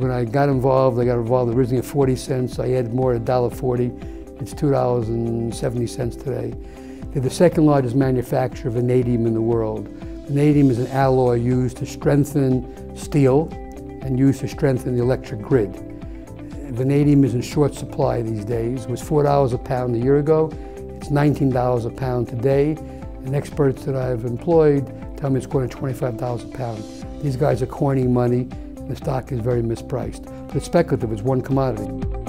when I got involved, I got involved originally at 40 cents. I added more at $1.40. It's $2.70 today. They're the second largest manufacturer of vanadium in the world. Vanadium is an alloy used to strengthen steel and used to strengthen the electric grid. Vanadium is in short supply these days. It was $4 a pound a year ago. It's $19 a pound today. And experts that I've employed tell me it's going to $25 a pound. These guys are coining money, the stock is very mispriced. But it's speculative, it's one commodity.